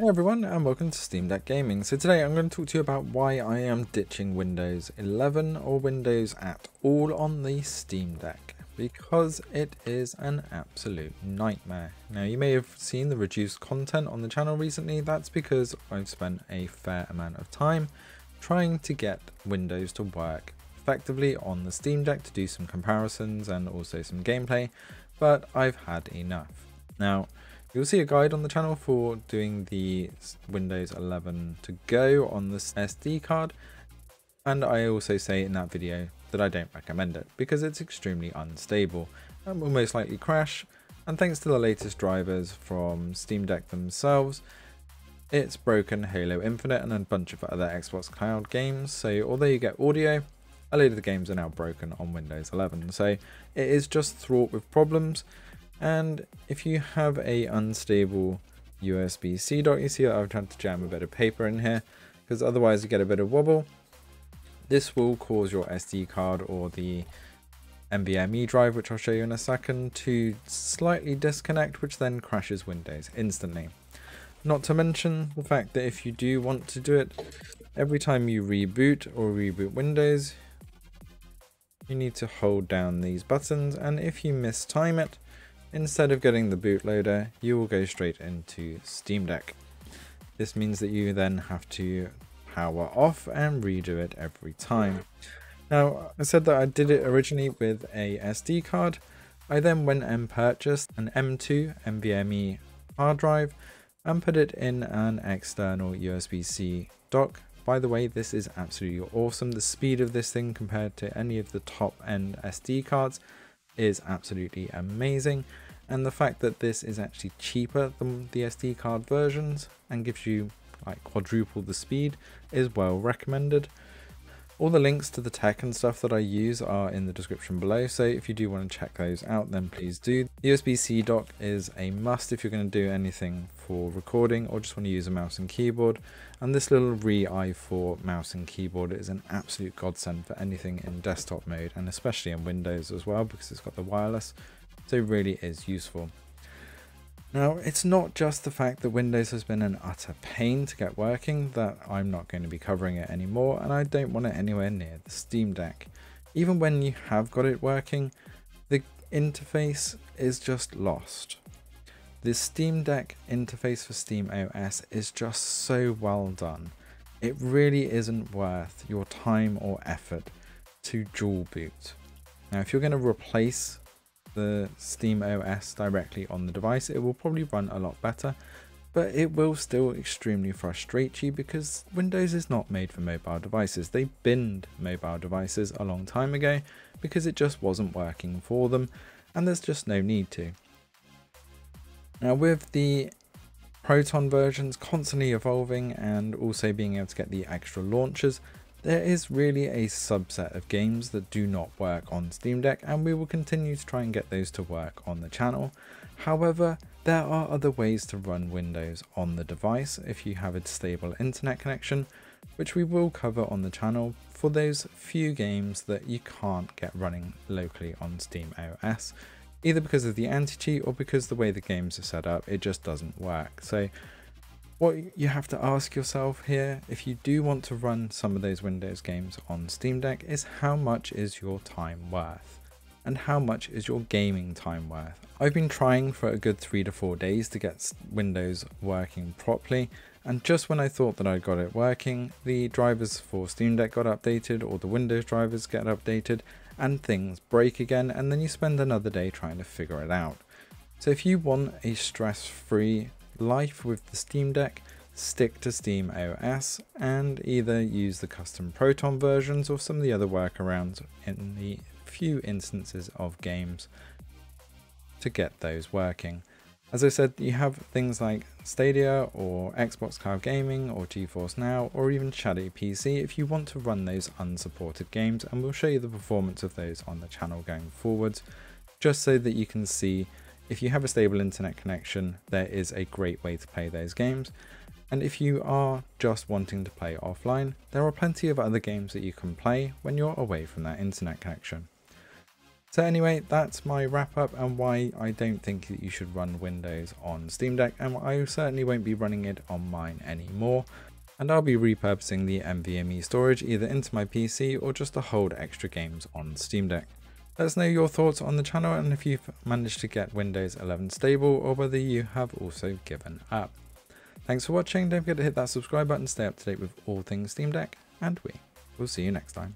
Hey everyone and welcome to Steam Deck Gaming. So today I'm going to talk to you about why I am ditching Windows 11 or Windows at all on the Steam Deck. Because it is an absolute nightmare. Now you may have seen the reduced content on the channel recently, that's because I've spent a fair amount of time trying to get Windows to work effectively on the Steam Deck to do some comparisons and also some gameplay, but I've had enough. Now You'll see a guide on the channel for doing the Windows 11 to go on the SD card. And I also say in that video that I don't recommend it because it's extremely unstable and will most likely crash. And thanks to the latest drivers from Steam Deck themselves, it's broken Halo Infinite and a bunch of other Xbox Cloud games. So although you get audio, a load of the games are now broken on Windows 11. So it is just fraught with problems. And if you have a unstable USB-C dock, you see that I've tried to jam a bit of paper in here because otherwise you get a bit of wobble. This will cause your SD card or the NVMe drive, which I'll show you in a second, to slightly disconnect, which then crashes Windows instantly. Not to mention the fact that if you do want to do it, every time you reboot or reboot Windows, you need to hold down these buttons, and if you mistime it, Instead of getting the bootloader, you will go straight into Steam Deck. This means that you then have to power off and redo it every time. Now, I said that I did it originally with a SD card. I then went and purchased an M2 NVMe hard drive and put it in an external USB-C dock. By the way, this is absolutely awesome. The speed of this thing compared to any of the top end SD cards is absolutely amazing and the fact that this is actually cheaper than the SD card versions and gives you like quadruple the speed is well recommended. All the links to the tech and stuff that I use are in the description below, so if you do want to check those out, then please do. The USB-C dock is a must if you're going to do anything for recording or just want to use a mouse and keyboard. And this little Rii I4 mouse and keyboard is an absolute godsend for anything in desktop mode, and especially in Windows as well, because it's got the wireless, so it really is useful. Now, it's not just the fact that Windows has been an utter pain to get working that I'm not going to be covering it anymore, and I don't want it anywhere near the Steam Deck. Even when you have got it working, the interface is just lost. The Steam Deck interface for Steam OS is just so well done. It really isn't worth your time or effort to dual boot. Now, if you're going to replace the Steam OS directly on the device, it will probably run a lot better, but it will still extremely frustrate you because Windows is not made for mobile devices. They binned mobile devices a long time ago because it just wasn't working for them, and there's just no need to. Now with the Proton versions constantly evolving and also being able to get the extra launchers, there is really a subset of games that do not work on Steam Deck and we will continue to try and get those to work on the channel. However, there are other ways to run Windows on the device if you have a stable internet connection, which we will cover on the channel for those few games that you can't get running locally on Steam OS, either because of the anti-cheat or because the way the games are set up, it just doesn't work. So what you have to ask yourself here, if you do want to run some of those Windows games on Steam Deck, is how much is your time worth? And how much is your gaming time worth? I've been trying for a good three to four days to get Windows working properly, and just when I thought that I got it working, the drivers for Steam Deck got updated, or the Windows drivers get updated, and things break again, and then you spend another day trying to figure it out. So if you want a stress-free life with the Steam Deck, stick to Steam OS and either use the custom Proton versions or some of the other workarounds in the few instances of games to get those working. As I said, you have things like Stadia or Xbox Cloud Gaming or GeForce Now or even Shadow PC if you want to run those unsupported games and we'll show you the performance of those on the channel going forwards just so that you can see if you have a stable internet connection, there is a great way to play those games. And if you are just wanting to play offline, there are plenty of other games that you can play when you're away from that internet connection. So anyway, that's my wrap up and why I don't think that you should run Windows on Steam Deck and I certainly won't be running it on mine anymore. And I'll be repurposing the NVMe storage either into my PC or just to hold extra games on Steam Deck. Let us know your thoughts on the channel and if you've managed to get Windows 11 stable or whether you have also given up. Thanks for watching, don't forget to hit that subscribe button to stay up to date with all things Steam Deck, and we will see you next time.